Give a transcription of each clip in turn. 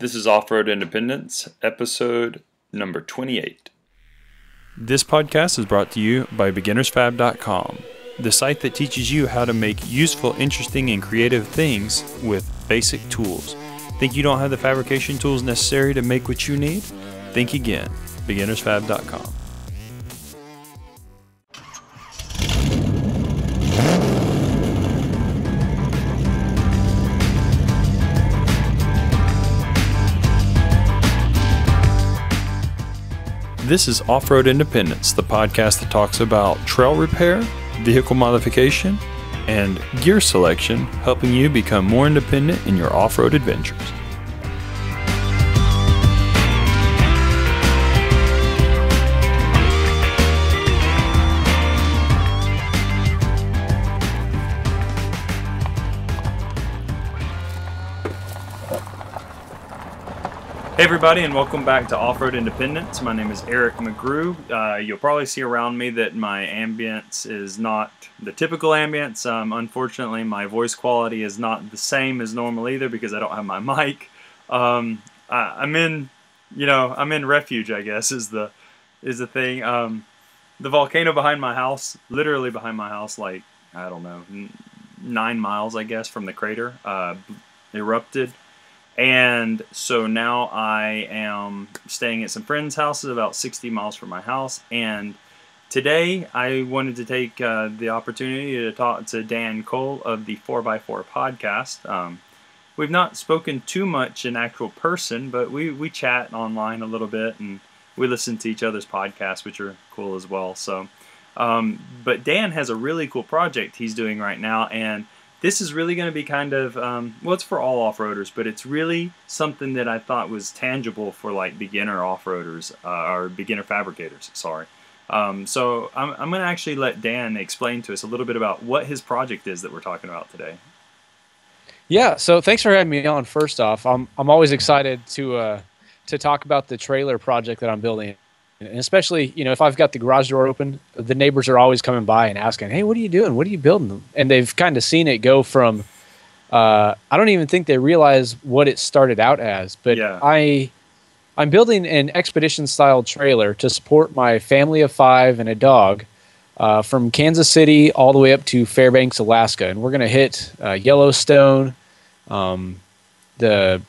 This is Off Road Independence, episode number 28. This podcast is brought to you by beginnersfab.com, the site that teaches you how to make useful, interesting, and creative things with basic tools. Think you don't have the fabrication tools necessary to make what you need? Think again. beginnersfab.com. This is Off Road Independence, the podcast that talks about trail repair, vehicle modification, and gear selection, helping you become more independent in your off road adventures. Hey everybody, and welcome back to Off Road Independence. My name is Eric McGrew. Uh, you'll probably see around me that my ambience is not the typical ambience. Um, unfortunately, my voice quality is not the same as normal either because I don't have my mic. Um, I, am in, you know, I'm in refuge. I guess is the is the thing. Um, the volcano behind my house, literally behind my house, like I don't know, nine miles, I guess, from the crater, uh, erupted and so now I am staying at some friends' houses about 60 miles from my house. And today I wanted to take uh, the opportunity to talk to Dan Cole of the 4x4 podcast. Um, we've not spoken too much in actual person, but we, we chat online a little bit and we listen to each other's podcasts, which are cool as well. So, um, but Dan has a really cool project he's doing right now. And this is really going to be kind of um, well it's for all off-roaders but it's really something that i thought was tangible for like beginner off-roaders uh, or beginner fabricators sorry. Um, so i'm, I'm going to actually let dan explain to us a little bit about what his project is that we're talking about today. Yeah so thanks for having me on first off. I'm, I'm always excited to uh, to talk about the trailer project that i'm building and especially you know if I've got the garage door open, the neighbors are always coming by and asking, "Hey, what are you doing? What are you building?" And they've kind of seen it go from. Uh, I don't even think they realize what it started out as, but yeah. I, I'm building an expedition style trailer to support my family of five and a dog, uh, from Kansas City all the way up to Fairbanks, Alaska, and we're gonna hit uh, Yellowstone, um, the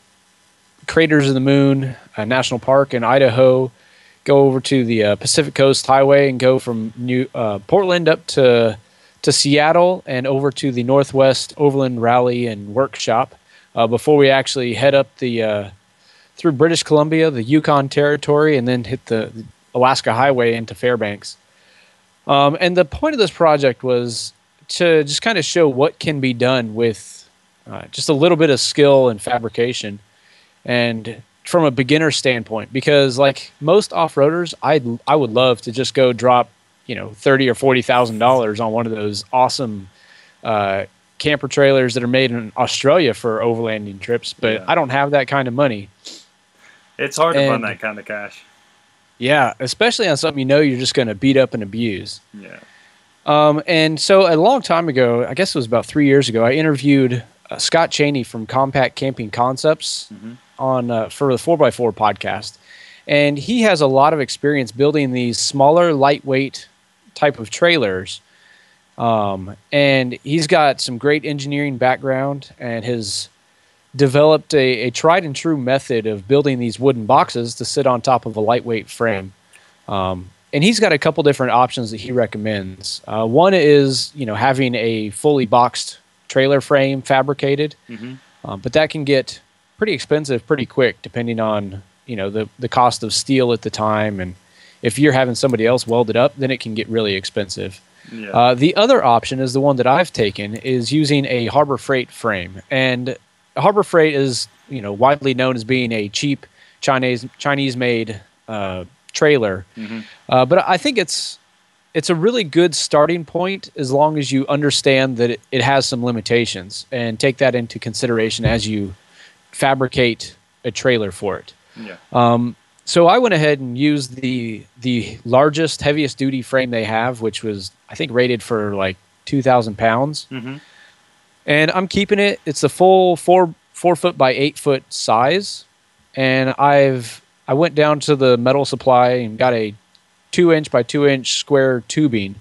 Craters of the Moon uh, National Park in Idaho go over to the uh, Pacific Coast Highway and go from New uh, Portland up to to Seattle and over to the Northwest Overland Rally and Workshop uh, before we actually head up the uh, through British Columbia, the Yukon Territory, and then hit the, Alaska Highway into Fairbanks. Um, and the point of this project was to just kind of show what can be done with uh, just a little bit of skill and fabrication and from a beginner standpoint because like most off-roaders i i would love to just go drop you know 30 or 40 thousand dollars on one of those awesome uh, camper trailers that are made in australia for overlanding trips but yeah. i don't have that kind of money. It's hard and, to find that kind of cash. Yeah especially on something you know you're just going to beat up and abuse. Yeah. Um, and so a long time ago i guess it was about three years ago i interviewed uh, scott cheney from compact camping concepts. Mm-hmm on uh, for the 4x4 podcast. And he has a lot of experience building these smaller, lightweight type of trailers. Um, and he's got some great engineering background and has developed a, a, tried and true method of building these wooden boxes to sit on top of a lightweight frame. Um, and he's got a couple different options that he recommends. Uh, one is you know having a fully boxed trailer frame fabricated, mm-hmm. um, but that can get pretty expensive pretty quick, depending on you know the the cost of steel at the time, and if you're having somebody else weld it up, then it can get really expensive. Yeah. Uh, the other option is the one that I've taken is using a Harbor Freight frame, and Harbor Freight is you know widely known as being a cheap Chinese Chinese made uh, trailer, mm-hmm. uh, but I think it's it's a really good starting point as long as you understand that it, it has some limitations and take that into consideration as you fabricate a trailer for it. Yeah. Um, so I went ahead and used the the largest, heaviest duty frame they have, which was I think rated for like two thousand pounds. Mm-hmm. And I'm keeping it. It's a full four four foot by eight foot size. and I've I went down to the metal supply and got a two inch by two inch square tubing,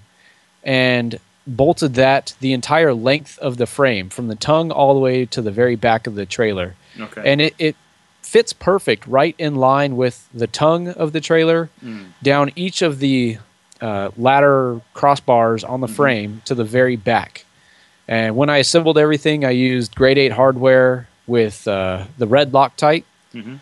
and bolted that the entire length of the frame from the tongue all the way to the very back of the trailer. Okay. And it, it fits perfect right in line with the tongue of the trailer Mm. down each of the uh, ladder crossbars on the Mhm. frame to the very back. And when I assembled everything, I used grade 8 hardware with uh, the red Loctite. Mhm.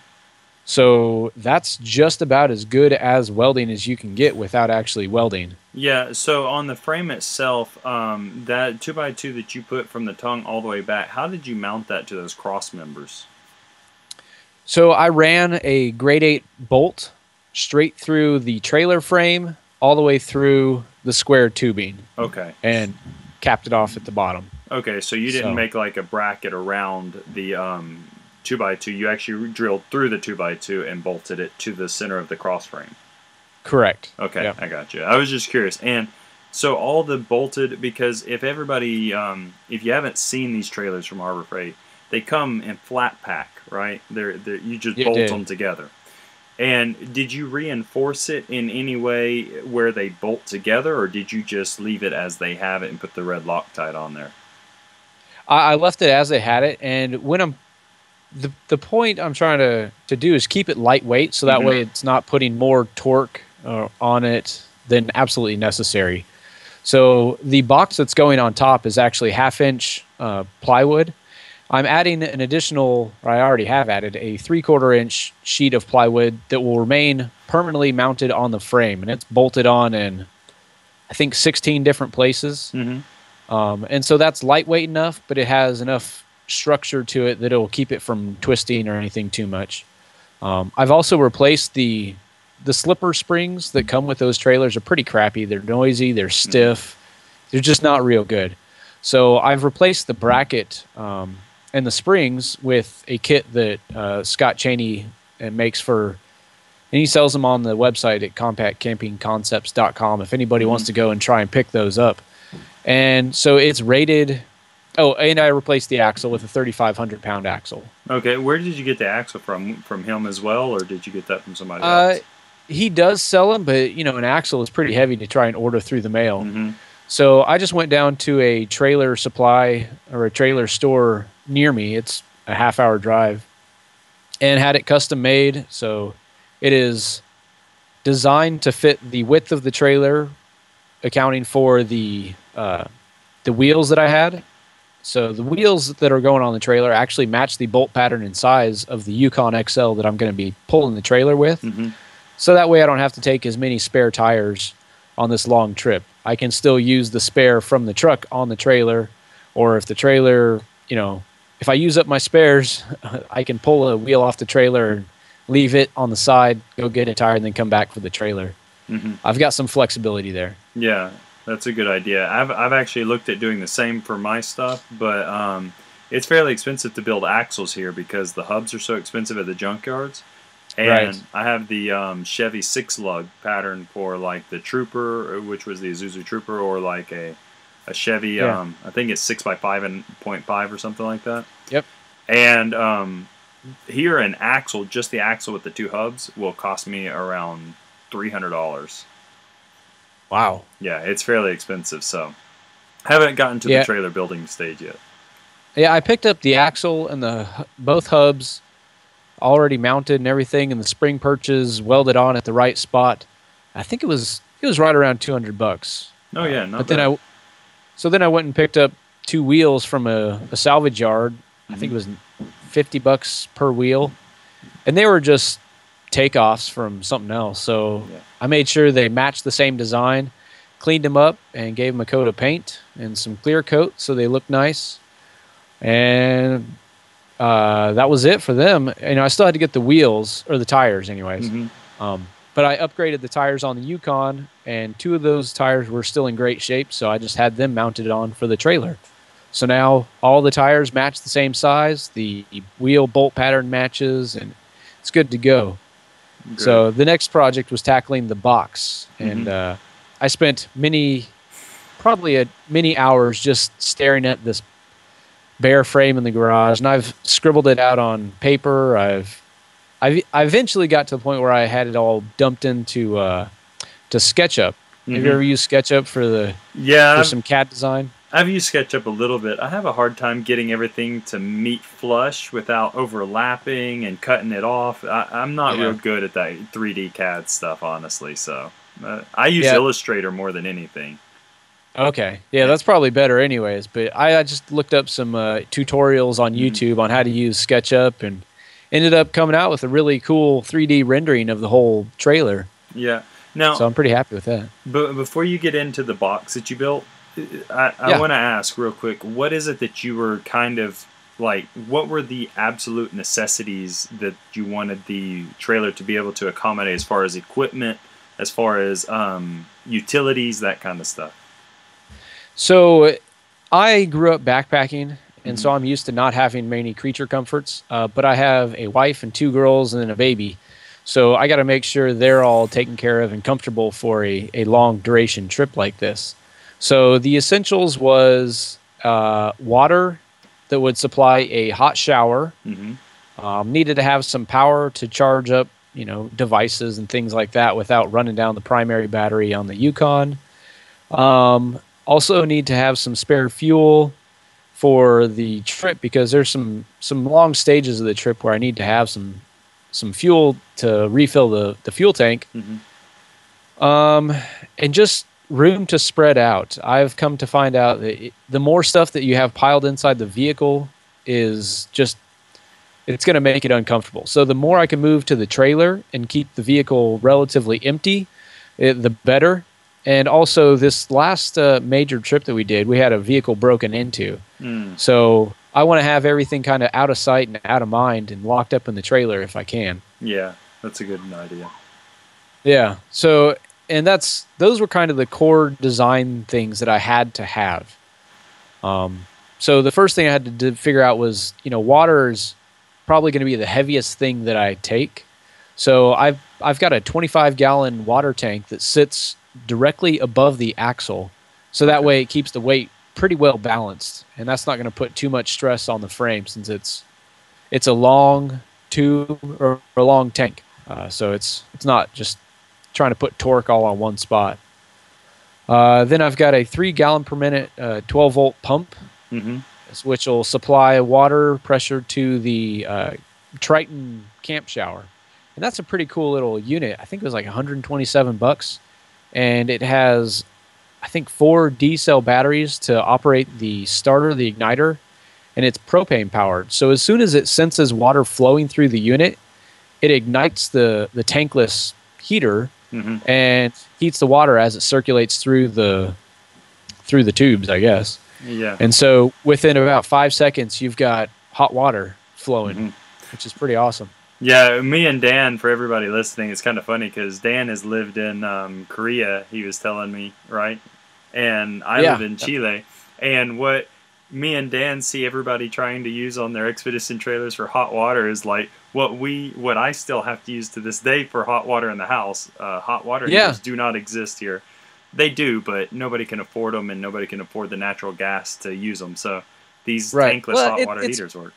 So that's just about as good as welding as you can get without actually welding. Yeah, so on the frame itself, um, that two by two that you put from the tongue all the way back, how did you mount that to those cross members? So I ran a grade 8 bolt straight through the trailer frame all the way through the square tubing Okay. and capped it off at the bottom. Okay, so you didn't So- make like a bracket around the um, two by two. You actually drilled through the two by two and bolted it to the center of the cross frame. Correct. Okay, Yep. I got you. I was just curious. And so all the bolted because if everybody, um, if you haven't seen these trailers from Harbor Freight, they come in flat pack, right? They're, they're you just bolt did. them together. And did you reinforce it in any way where they bolt together, or did you just leave it as they have it and put the red Loctite on there? I, I left it as they had it, and when I'm the the point I'm trying to to do is keep it lightweight, so that Mhm. way it's not putting more torque uh, on it than absolutely necessary. So the box that's going on top is actually half inch uh, plywood. I'm adding an additional, I already have added a three quarter inch sheet of plywood that will remain permanently mounted on the frame, and it's bolted on in I think 16 different places. Mm-hmm. Um, and so that's lightweight enough, but it has enough structure to it that it will keep it from twisting or anything too much. Um, I've also replaced the the slipper springs that come with those trailers are pretty crappy. They're noisy, they're stiff, they're just not real good. So I've replaced the bracket um, and the springs with a kit that uh, Scott Cheney uh, makes for, and he sells them on the website at compactcampingconcepts.com. If anybody wants to go and try and pick those up, and so it's rated. Oh, and I replaced the axle with a 3,500 pound axle. Okay, where did you get the axle from? From him as well, or did you get that from somebody Uh, else? He does sell them, but you know, an axle is pretty heavy to try and order through the mail. hmm So I just went down to a trailer supply or a trailer store near me. It's a half hour drive and had it custom made. So it is designed to fit the width of the trailer, accounting for the uh, the wheels that I had. So the wheels that are going on the trailer actually match the bolt pattern and size of the Yukon XL that I'm going to be pulling the trailer with. hmm So that way I don't have to take as many spare tires on this long trip. I can still use the spare from the truck on the trailer, or if the trailer, you know, if I use up my spares, I can pull a wheel off the trailer and leave it on the side, go get a tire, and then come back for the trailer. hmm I've got some flexibility there. Yeah, that's a good idea. I've I've actually looked at doing the same for my stuff, but um, it's fairly expensive to build axles here because the hubs are so expensive at the junkyards. And Right. I have the um, Chevy six lug pattern for like the Trooper, uh, which was the Isuzu Trooper, or like a a Chevy. Yeah. Um, I think it's six by five and point five or something like that. Yep. And um, here an axle, just the axle with the two hubs, will cost me around three hundred dollars. Wow. Yeah, it's fairly expensive, so haven't gotten to Yeah. the trailer building stage yet. Yeah, I picked up the axle and the both hubs already mounted and everything, and the spring perches welded on at the right spot. I think it was it was right around 200 bucks. Oh yeah, not but then. I, so then I went and picked up two wheels from a, a salvage yard. I think it was fifty bucks per wheel, and they were just takeoffs from something else. So Yeah. I made sure they matched the same design, cleaned them up, and gave them a coat of paint and some clear coat so they looked nice. And uh, that was it for them. You know, I still had to get the wheels or the tires, anyways. Mhm. Um, but I upgraded the tires on the Yukon, and two of those tires were still in great shape, so I just had them mounted on for the trailer. So now all the tires match the same size, the wheel bolt pattern matches, and it's good to go. Good. So the next project was tackling the box, and Mhm. uh, I spent many, probably a many hours just staring at this bare frame in the garage, and I've scribbled it out on paper. I've I've I eventually got to the point where I had it all dumped into uh, to SketchUp. Have Mhm. you ever used SketchUp for the Yeah, for I've, some CAD design? I've used SketchUp a little bit. I have a hard time getting everything to meet flush without overlapping and cutting it off. I, I'm not Yeah. real good at that 3D CAD stuff, honestly. So uh, I use Yeah. Illustrator more than anything. Okay, yeah, that's probably better, anyways. But I, I just looked up some uh, tutorials on Mhm. YouTube on how to use SketchUp and ended up coming out with a really cool 3D rendering of the whole trailer. Yeah. Now, So I'm pretty happy with that. But before you get into the box that you built, I, I Yeah. want to ask real quick: what is it that you were kind of like? What were the absolute necessities that you wanted the trailer to be able to accommodate, as far as equipment, as far as um, utilities, that kind of stuff? So I grew up backpacking, and Mhm. so I'm used to not having many creature comforts. Uh, but I have a wife and two girls and then a baby. So I got to make sure they're all taken care of and comfortable for a, a long duration trip like this. So the essentials was uh, water that would supply a hot shower. hmm Um, needed to have some power to charge up, you know, devices and things like that without running down the primary battery on the Yukon. Um, also need to have some spare fuel for the trip because there's some some long stages of the trip where I need to have some some fuel to refill the the fuel tank. hmm Um, and just room to spread out. I've come to find out that it, the more stuff that you have piled inside the vehicle is just it's going to make it uncomfortable. So the more I can move to the trailer and keep the vehicle relatively empty, it, the better. And also, this last uh, major trip that we did, we had a vehicle broken into. Mm. So I want to have everything kind of out of sight and out of mind and locked up in the trailer if I can. Yeah, that's a good idea. Yeah. So, and that's those were kind of the core design things that I had to have. Um, so the first thing I had to do, figure out was, you know, water is probably going to be the heaviest thing that I take. So I've I've got a 25 gallon water tank that sits directly above the axle, so that way it keeps the weight pretty well balanced, and that's not going to put too much stress on the frame since it's it's a long tube or a long tank. Uh, so it's it's not just trying to put torque all on one spot. Uh, then I've got a three gallon per minute, uh, 12 volt pump, hmm which will supply water pressure to the uh, Triton camp shower, and that's a pretty cool little unit. I think it was like 127 bucks, and it has, I think, four D cell batteries to operate the starter, the igniter, and it's propane powered. So as soon as it senses water flowing through the unit, it ignites the the tankless heater hmm and heats the water as it circulates through the through the tubes, I guess. Yeah. And so within about five seconds, you've got hot water flowing, Mhm. which is pretty awesome. Yeah, me and Dan, for everybody listening, it's kind of funny because Dan has lived in um, Korea, he was telling me, right? And I Yeah. live in Chile. And what me and Dan see everybody trying to use on their Expedition trailers for hot water is like what we, what I still have to use to this day for hot water in the house. Uh, hot water Yeah. heaters do not exist here. They do, but nobody can afford them and nobody can afford the natural gas to use them. So these Right. tankless Well, hot it- water heaters work.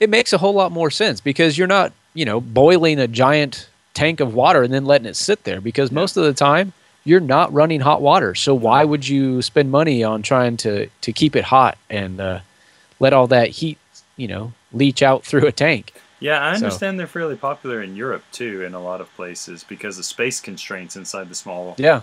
It makes a whole lot more sense because you're not, you know, boiling a giant tank of water and then letting it sit there because Yeah. most of the time you're not running hot water. So why would you spend money on trying to to keep it hot and uh, let all that heat, you know, leach out through a tank? Yeah, I So- understand they're fairly popular in Europe too, in a lot of places because of space constraints inside the small Yeah.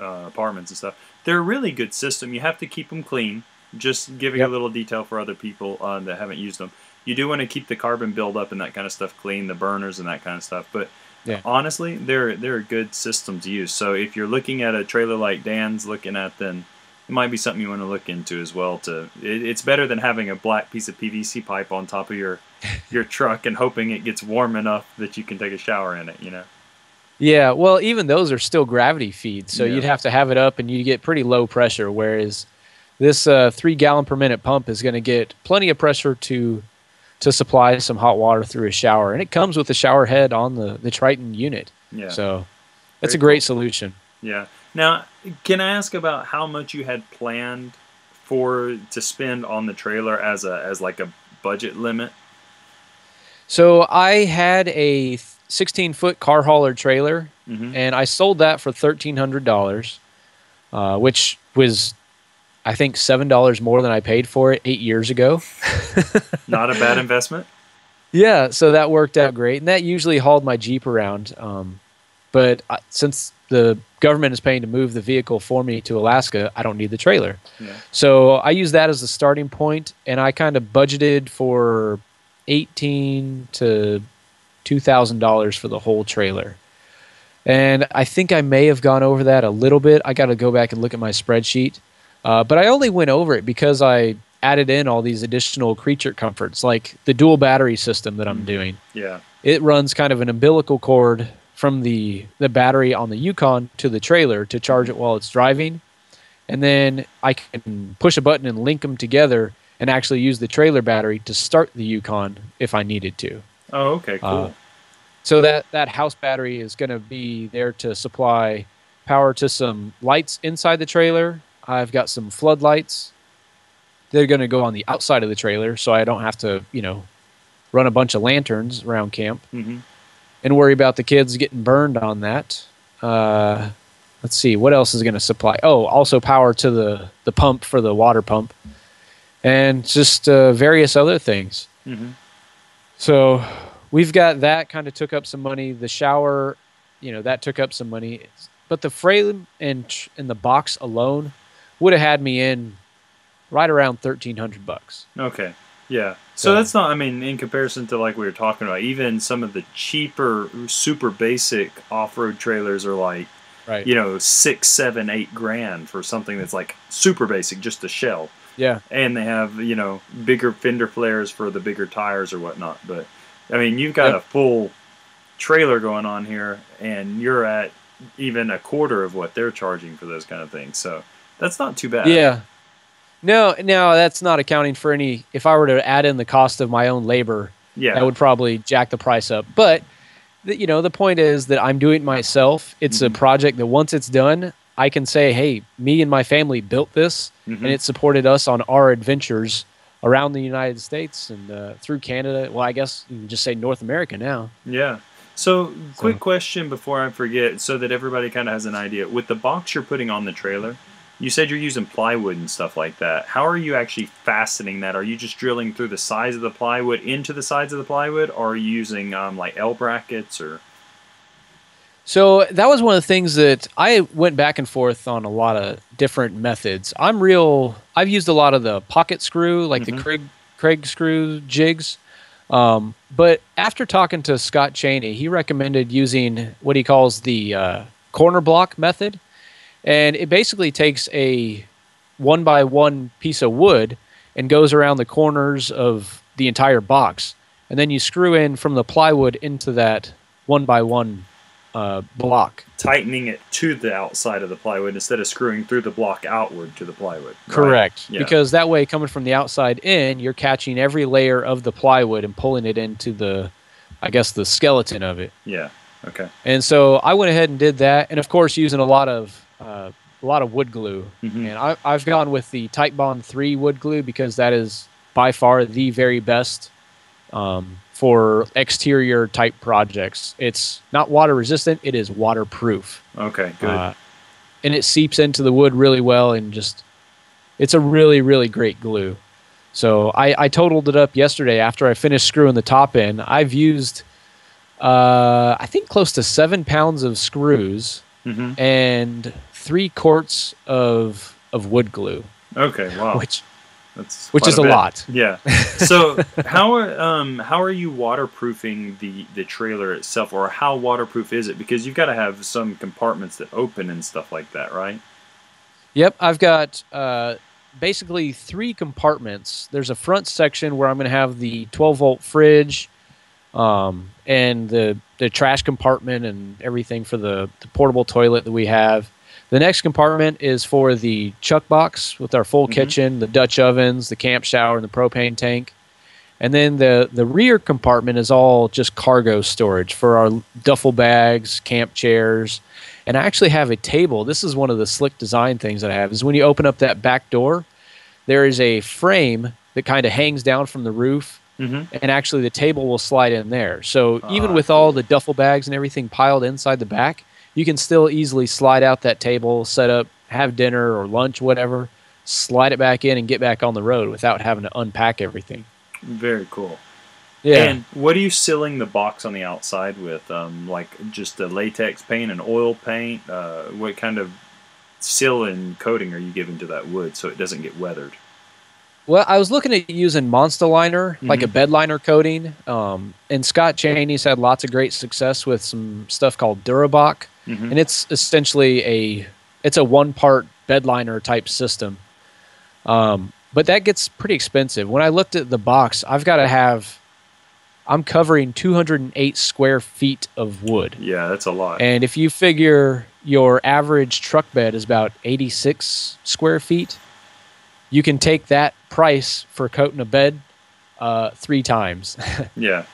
uh, apartments and stuff. They're a really good system. You have to keep them clean. Just giving Yep. a little detail for other people uh, that haven't used them. You do want to keep the carbon buildup and that kind of stuff clean, the burners and that kind of stuff. But Yeah. honestly, they're they're a good system to use. So if you're looking at a trailer like Dan's looking at, then it might be something you want to look into as well. To it, it's better than having a black piece of PVC pipe on top of your your truck and hoping it gets warm enough that you can take a shower in it. You know. Yeah, well, even those are still gravity feeds, so Yeah. you'd have to have it up and you get pretty low pressure. Whereas this uh, three gallon per minute pump is going to get plenty of pressure to to supply some hot water through a shower, and it comes with a shower head on the the Triton unit. Yeah. So that's Very a great cool. solution. Yeah. Now, can I ask about how much you had planned for to spend on the trailer as a as like a budget limit? So I had a 16 foot car hauler trailer, Mhm. and I sold that for thirteen hundred dollars, uh, which was, I think, seven dollars more than I paid for it eight years ago. Not a bad investment. Yeah, so that worked out great, and that usually hauled my Jeep around. Um, but uh, since the government is paying to move the vehicle for me to Alaska, I don't need the trailer. Yeah. So I use that as the starting point, and I kind of budgeted for eighteen to two thousand dollars for the whole trailer. And I think I may have gone over that a little bit. I got to go back and look at my spreadsheet, uh, but I only went over it because I added in all these additional creature comforts, like the dual battery system that I'm doing. Yeah. It runs kind of an umbilical cord from the the battery on the Yukon to the trailer to charge it while it's driving, and then I can push a button and link them together and actually use the trailer battery to start the Yukon if I needed to. Oh, okay, cool. Uh, So that that house battery is going to be there to supply power to some lights inside the trailer. I've got some floodlights. They're going to go on the outside of the trailer, so I don't have to, you know, run a bunch of lanterns around camp hmm and worry about the kids getting burned on that. Uh, let's see, what else is going to supply? Oh, also power to the the pump for the water pump, and just uh, various other things. hmm So we've got that kind of took up some money. The shower, you know, that took up some money. But the frame and tr- and the box alone would have had me in right around thirteen hundred bucks. Okay. Yeah. So So- that's not. I mean, in comparison to like we were talking about, even some of the cheaper, super basic off-road trailers are like Right. you know six, seven, eight grand for something that's like super basic, just a shell. Yeah. and they have you know bigger fender flares for the bigger tires or whatnot. But I mean, you've got Yep. a full trailer going on here, and you're at even a quarter of what they're charging for those kind of things. So that's not too bad. Yeah. No, no, that's not accounting for any. If I were to add in the cost of my own labor, yeah, that would probably jack the price up. But the, you know, the point is that I'm doing it myself. It's Mhm. a project that once it's done, I can say, "Hey, me and my family built this, Mhm. and it supported us on our adventures around the United States and uh, through Canada. Well, I guess you can just say North America now. Yeah. So, quick So- question before I forget, so that everybody kind of has an idea. With the box you're putting on the trailer, you said you're using plywood and stuff like that. How are you actually fastening that? Are you just drilling through the sides of the plywood into the sides of the plywood, or are you using um, like L brackets or? So that was one of the things that I went back and forth on a lot of different methods. I'm real. I've used a lot of the pocket screw, like Mhm. the Kreg Kreg screw jigs. Um, but after talking to Scott Cheney, he recommended using what he calls the uh, corner block method, and it basically takes a one by one piece of wood and goes around the corners of the entire box, and then you screw in from the plywood into that one by one uh, block. tightening it to the outside of the plywood instead of screwing through the block outward to the plywood. right? Correct. Yeah. Because that way, coming from the outside in, you're catching every layer of the plywood and pulling it into the, I guess, the skeleton of it. Yeah. Okay. And so I went ahead and did that, and of course, using a lot of uh, a lot of wood glue. Mhm. And I, I've gone with the Titebond Three wood glue because that is by far the very best um, for exterior type projects. It's not water resistant; it is waterproof. Okay. Good. Uh, and it seeps into the wood really well and just it's a really really great glue so i, I totaled it up yesterday after i finished screwing the top in i've used uh, i think close to seven pounds of screws hmm and three quarts of of wood glue Okay. Wow. which That's which is a bit. lot. Yeah. So how are um how are you waterproofing the the trailer itself, or how waterproof is it? Because you've got to have some compartments that open and stuff like that, right? Yep, I've got uh, basically three compartments. There's a front section where I'm going to have the 12 volt fridge, um, and the the trash compartment and everything for the, the portable toilet that we have. The next compartment is for the chuck box with our full Mhm. kitchen, the Dutch ovens, the camp shower, and the propane tank. And then the the rear compartment is all just cargo storage for our duffel bags, camp chairs, and I actually have a table. This is one of the slick design things that I have. Is when you open up that back door, there is a frame that kind of hangs down from the roof hmm and actually the table will slide in there. So even Ah, with all the duffel bags and everything piled inside the back, you can still easily slide out that table, set up, have dinner or lunch, whatever, slide it back in and get back on the road without having to unpack everything. Very cool. Yeah. And what are you sealing the box on the outside with? Um, like just a latex paint, an oil paint? Uh, what kind of seal and coating are you giving to that wood so it doesn't get weathered? Well, I was looking at using Monster Liner, like a bed liner coating. Um, and Scott Cheney's had lots of great success with some stuff called Durabak, Mhm. and it's essentially a it's a one part bed liner type system. Um, but that gets pretty expensive. When I looked at the box, I've got to have I'm covering 208 square feet of wood. Yeah, that's a lot. And if you figure your average truck bed is about 86 square feet, you can take that price for coating a bed uh, three times. yeah.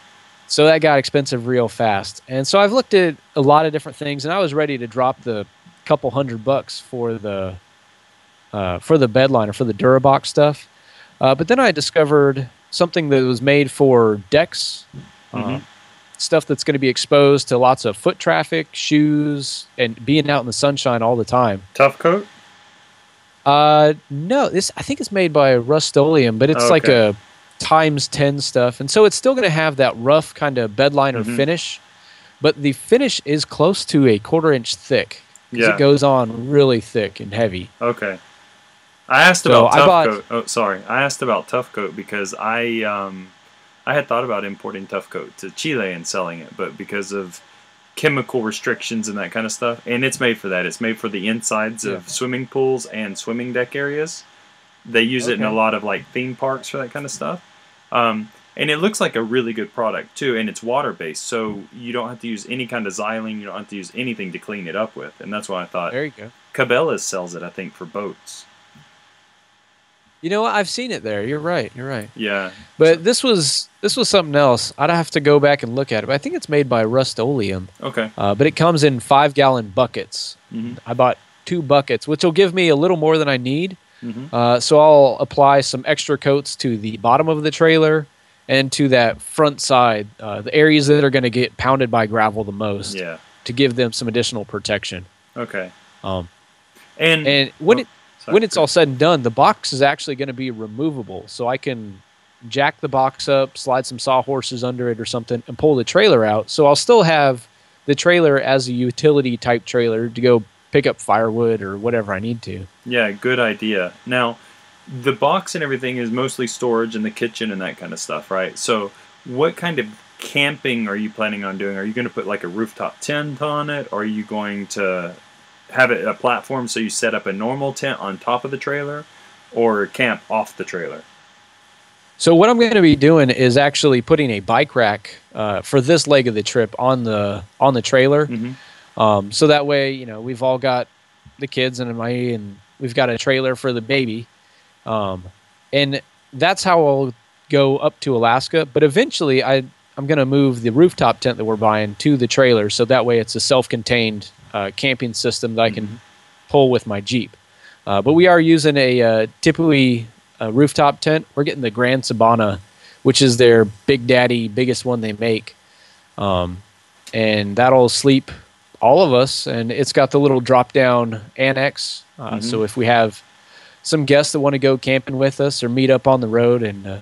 so that got expensive real fast. And so I've looked at a lot of different things, and I was ready to drop the couple hundred bucks for the uh, for the bed liner for the Durabak stuff. Uh, but then I discovered something that was made for decks, uh, Mhm. stuff that's going to be exposed to lots of foot traffic, shoes, and being out in the sunshine all the time. Tuff Coat? Uh, no, this I think it's made by Rust-Oleum, but it's like a times ten stuff, and so it's still going to have that rough kind of bedliner Mhm. finish, but the finish is close to a quarter inch thick. Yeah. it goes on really thick and heavy. Okay. I asked So about I tough bought- coat. Oh, sorry. I asked about Tuff Coat because I um, I had thought about importing Tuff Coat to Chile and selling it, but because of chemical restrictions and that kind of stuff, and it's made for that. It's made for the insides Yeah. of swimming pools and swimming deck areas. They use it in a lot of like theme parks for that kind of stuff. Um, and it looks like a really good product too, and it's water based, so you don't have to use any kind of xylene. You don't have to use anything to clean it up with, and that's why I thought There you go. Cabela's sells it. I think for boats. You know what? I've seen it there. You're right. You're right. Yeah. But this was this was something else. I'd have to go back and look at it. But I think it's made by Rust-Oleum. Okay. Uh, but it comes in five gallon buckets. Mhm. I bought two buckets, which will give me a little more than I need. hmm Uh, so I'll apply some extra coats to the bottom of the trailer and to that front side, uh, the areas that are going to get pounded by gravel the most, Yeah. to give them some additional protection. Okay. Um, And and when oh, it sorry. when it's all said and done, the box is actually going to be removable, so I can jack the box up, slide some sawhorses under it or something, and pull the trailer out. So I'll still have the trailer as a utility type trailer to go pick up firewood or whatever I need to. yeah, good idea. Now, the box and everything is mostly storage in the kitchen and that kind of stuff, right? So, what kind of camping are you planning on doing? Are you going to put like a rooftop tent on it? Or are you going to have it a platform so you set up a normal tent on top of the trailer, or camp off the trailer? So what I'm going to be doing is actually putting a bike rack uh, for this leg of the trip on the on the trailer. Mhm. Um, so that way, you know, we've all got the kids and my and we've got a trailer for the baby, um, and that's how I'll go up to Alaska. But eventually, I I'm going to move the rooftop tent that we're buying to the trailer, so that way it's a self-contained uh, camping system that I can pull with my Jeep. Uh, but we are using a uh, typically a rooftop tent. We're getting the Grand Sabana, which is their big daddy, biggest one they make, um, and that'll sleep all of us. And it's got the little drop down annex. Uh, Mhm. So if we have some guests that want to go camping with us or meet up on the road, and uh,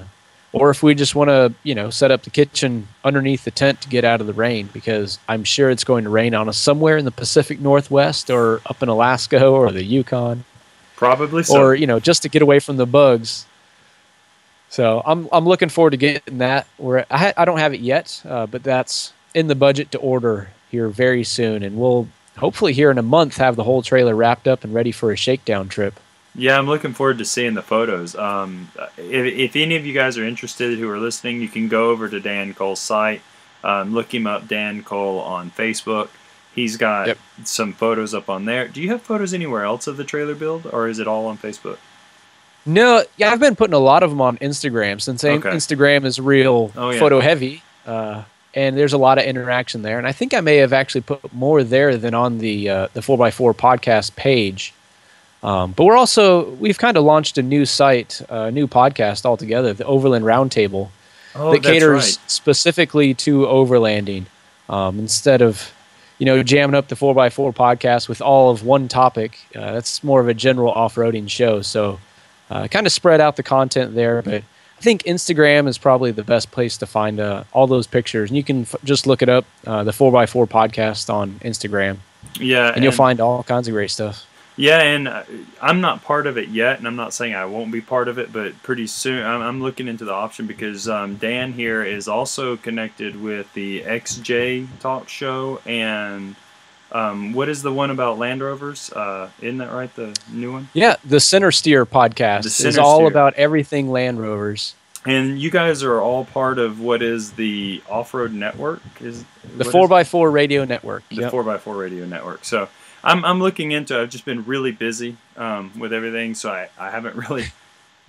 or if we just want to, you know, set up the kitchen underneath the tent to get out of the rain, because I'm sure it's going to rain on us somewhere in the Pacific Northwest or up in Alaska or the Yukon Probably so. or you know just to get away from the bugs. So I'm I'm looking forward to getting that. Where I ha- I don't have it yet, uh, but that's in the budget to order here very soon, and we'll hopefully here in a month have the whole trailer wrapped up and ready for a shakedown trip. Yeah, I'm looking forward to seeing the photos. Um, if, if any of you guys are interested who are listening, you can go over to Dan Cole's site, um, look him up, Dan Cole on Facebook. He's got Yep. some photos up on there. Do you have photos anywhere else of the trailer build, or is it all on Facebook? No, yeah, I've been putting a lot of them on Instagram since Okay. Instagram is real Oh, yeah. photo heavy, uh, and there's a lot of interaction there. And I think I may have actually put more there than on the uh, the four x four podcast page. Um, but we're also we've kind of launched a new site, a new podcast altogether, the Overland Roundtable, Oh, that caters right. specifically to overlanding. Um, instead of you know jamming up the 4x4 podcast with all of one topic uh, that's more of a general off-roading show. So uh, kind of spread out the content there but i think instagram is probably the best place to find uh, all those pictures. And you can f- just look it up uh, the 4x4 podcast on instagram. Yeah, and you'll find all kinds of great stuff Yeah, and uh, I'm not part of it yet, and I'm not saying I won't be part of it, but pretty soon I'm, I'm looking into the option because um, Dan here is also connected with the XJ Talk Show and um, what is the one about Land Rovers? Uh, isn't that right? The new one. yeah the center steer podcast The is Center all Steer. about everything land rovers And you guys are all part of what is the Off Road Network? Is the 4x4 radio network the Yep. four x four radio network. So I'm I'm looking into. I've just been really busy um, with everything, so I, I haven't really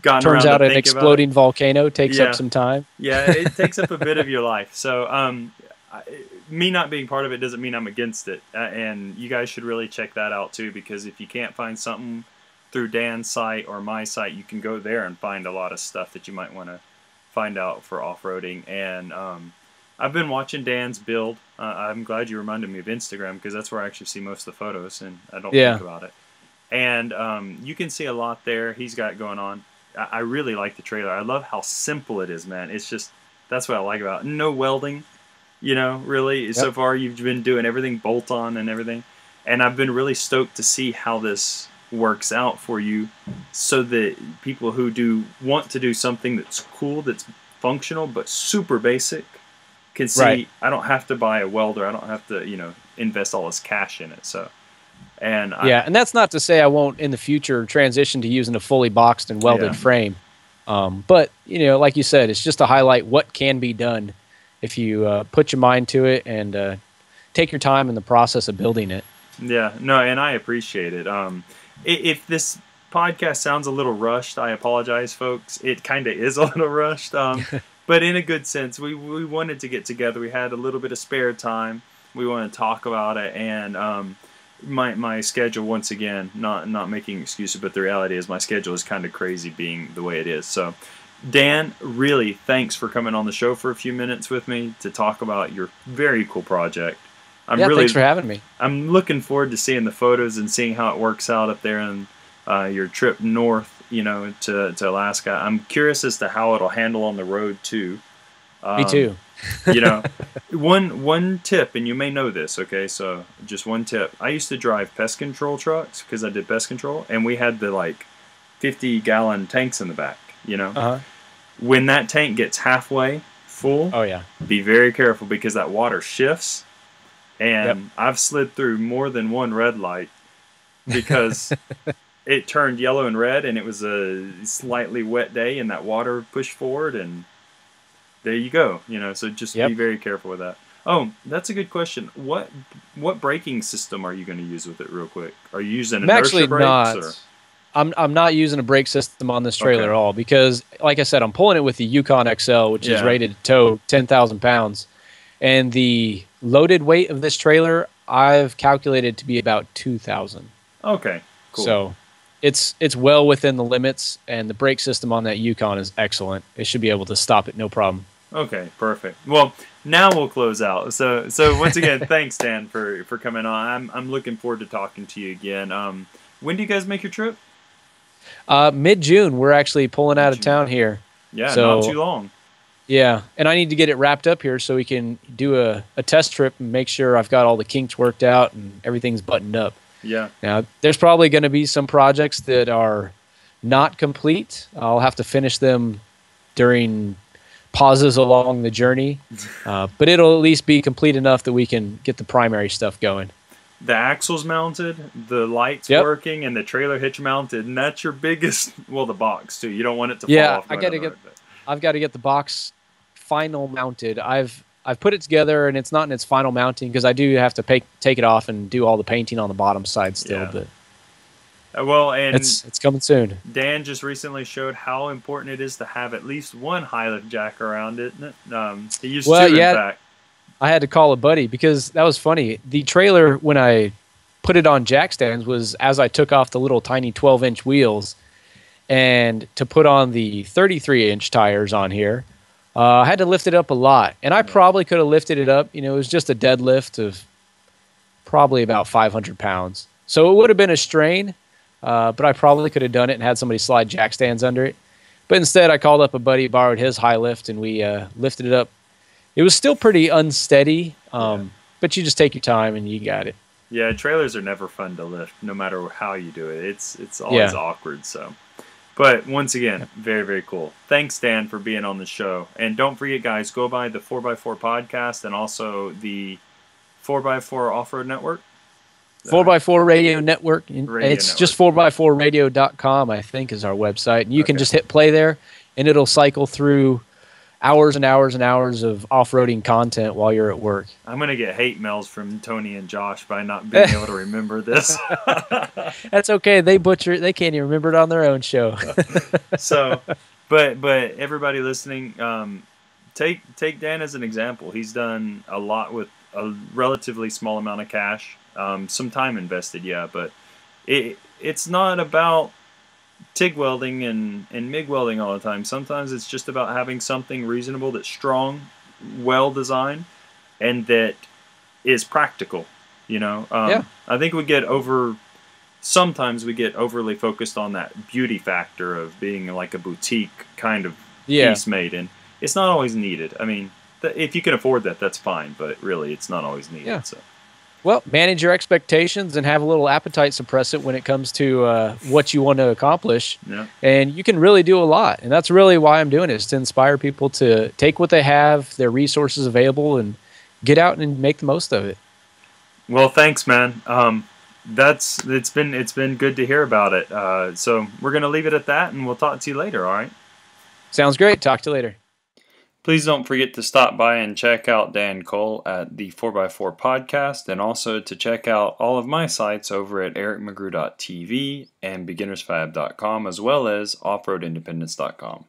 gotten turns out an exploding volcano takes Yeah. up some time Yeah, it takes up a bit of your life. So um, I, me not being part of it doesn't mean I'm against it, uh, and you guys should really check that out too. Because if you can't find something through Dan's site or my site, you can go there and find a lot of stuff that you might want to find out for off-roading. And um, I've been watching Dan's build. Uh, I'm glad you reminded me of Instagram because that's where I actually see most of the photos, and I don't Yeah. think about it. And um, you can see a lot there. He's got going on. I, I really like the trailer. I love how simple it is, man. It's just that's what I like about it. No welding, you know, really. So far, you've been doing everything bolt on and everything. And I've been really stoked to see how this works out for you so that people who do want to do something that's cool, that's functional, but super basic can see Right. I don't have to buy a welder. I don't have to, you know, invest all this cash in it. So, and I, yeah, and that's not to say I won't in the future transition to using a fully boxed and welded Yeah. frame. Um, but you know, like you said, it's just to highlight what can be done if you uh, put your mind to it and uh, take your time in the process of building it. Yeah, no, and I appreciate it. Um, if this podcast sounds a little rushed, I apologize, folks. It kind of is a little rushed, um, but in a good sense. We we wanted to get together. We had a little bit of spare time. We want to talk about it, and um, my my schedule once again, not not making excuses, but the reality is my schedule is kind of crazy, being the way it is. So. Dan, really, thanks for coming on the show for a few minutes with me to talk about your very cool project. I'm yeah, really thanks for having me. I'm looking forward to seeing the photos and seeing how it works out up there in uh, your trip north, you know, to, to Alaska. I'm curious as to how it'll handle on the road too. me Um, too. you know, one one tip, and you may know this. Okay, so just one tip. I used to drive pest control trucks because I did pest control, and we had the like 50 gallon tanks in the back. You know, Uh huh. when that tank gets halfway full, Oh yeah. be very careful because that water shifts and i've slid through more than one red light because it turned yellow and red and it was a slightly wet day and that water pushed forward and there you go you know so just Yep. be very careful with that oh that's a good question what what braking system are you going to use with it real quick are you using I'm actually brakes not. or I'm I'm not using a brake system on this trailer Okay. at all because, like I said, I'm pulling it with the Yukon XL, which is rated to tow 10,000 pounds, and the loaded weight of this trailer I've calculated to be about 2,000. okay cool So it's it's well within the limits, and the brake system on that Yukon is excellent. It should be able to stop it no problem. Okay, perfect. Well, now we'll close out. So, so once again, thanks Dan for for coming on. I'm I'm looking forward to talking to you again. Um, when do you guys make your trip? Uh, Mid June, we're actually pulling out of town here. Yeah, So- not too long. Yeah, and I need to get it wrapped up here so we can do a, a test trip and make sure I've got all the kinks worked out and everything's buttoned up. Yeah, Now, there's probably going to be some projects that are not complete. I'll have to finish them during pauses along the journey, uh, but it'll at least be complete enough that we can get the primary stuff going. the axles mounted, the lights Yep. working, and the trailer hitch mounted, and that's your biggest. Well, the box too. You don't want it to Yeah, fall off. I gotta get- road, I've got to get the box final mounted. I've I've put it together and it's not in its final mounting because I do have to pay, take it off and do all the painting on the bottom side still. Yeah. But Uh, well, and it's it's coming soon. Dan just recently showed how important it is to have at least one high lift jack around it. Um, he used Well, two, yeah. in fact. I had to call a buddy because that was funny. The trailer when I put it on jack stands was as I took off the little tiny 12 inch wheels and to put on the 33 inch tires on here. Uh, I had to lift it up a lot, and I probably could have lifted it up. You know, it was just a deadlift of probably about 500 pounds. So it would have been a strain, uh, but I probably could have done it and had somebody slide jack stands under it. But instead, I called up a buddy, borrowed his high lift, and we uh, lifted it up. It was still pretty unsteady, um, Yeah. but you just take your time and you got it. Yeah, trailers are never fun to lift, no matter how you do it. It's it's always Yeah. awkward. So, but once again, very very cool. Thanks, Dan, for being on the show. And don't forget, guys, go by the Four x Four podcast and also the Four x Four Off Road Network. Uh, 4x4 Radio Network. and Radio it's just 4x4radio.com, I think, is our website. And you can just hit play there, and it'll cycle through hours and hours and hours of off roading content while you're at work. I'm gonna get hate mails from Tony and Josh by not being able to remember this. That's okay. They butcher it. They can't even remember it on their own show. so, but but everybody listening, um, take take Dan as an example. He's done a lot with a relatively small amount of cash, um, some time invested, yeah, but it it's not about TIG welding and, and MIG welding all the time. Sometimes it's just about having something reasonable that's strong, well designed, and that is practical. You know, um, Yeah. I think we get over. Sometimes we get overly focused on that beauty factor of being like a boutique kind of yeah. piece made, and it's not always needed. I mean, th- if you can afford that, that's fine, but really, it's not always needed. Yeah. So. Well, manage your expectations and have a little appetite suppressant when it comes to uh, what you want to accomplish. Yeah. And you can really do a lot. And that's really why I'm doing it, is to inspire people to take what they have, their resources available, and get out and make the most of it. Well, thanks, man. Um, that's it's been it's been good to hear about it. Uh, so we're gonna leave it at that, and we'll talk to you later. All right. Sounds great. Talk to you later. Please don't forget to stop by and check out Dan Cole at the 4x4 podcast, and also to check out all of my sites over at ericmcgrew.tv and beginnersfab.com, as well as offroadindependence.com.